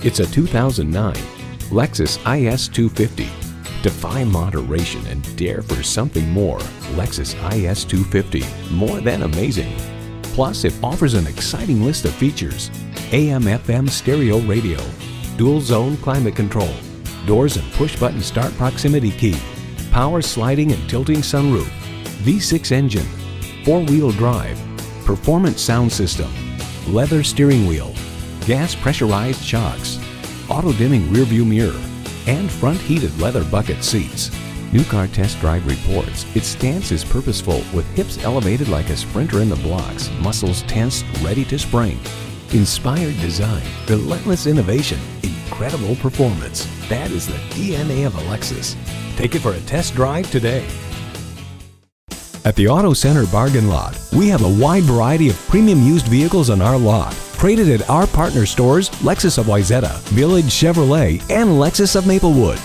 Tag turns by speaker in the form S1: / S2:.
S1: It's a 2009 Lexus IS 250. Defy moderation and dare for something more. Lexus IS 250, more than amazing. Plus, it offers an exciting list of features. AM FM stereo radio, dual zone climate control, doors and push button start proximity key, power sliding and tilting sunroof, V6 engine, four wheel drive, performance sound system, leather steering wheel, gas pressurized shocks, auto dimming rearview mirror, and front heated leather bucket seats. New Car Test Drive reports its stance is purposeful with hips elevated like a sprinter in the blocks, muscles tensed, ready to spring. Inspired design, relentless innovation, incredible performance. That is the DNA of a Lexus. Take it for a test drive today. At the Auto Center Bargain Lot, we have a wide variety of premium used vehicles on our lot. Traded at our partner stores, Lexus of Wayzata, Village Chevrolet, and Lexus of Maplewood.